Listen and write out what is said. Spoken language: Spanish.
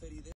Feride.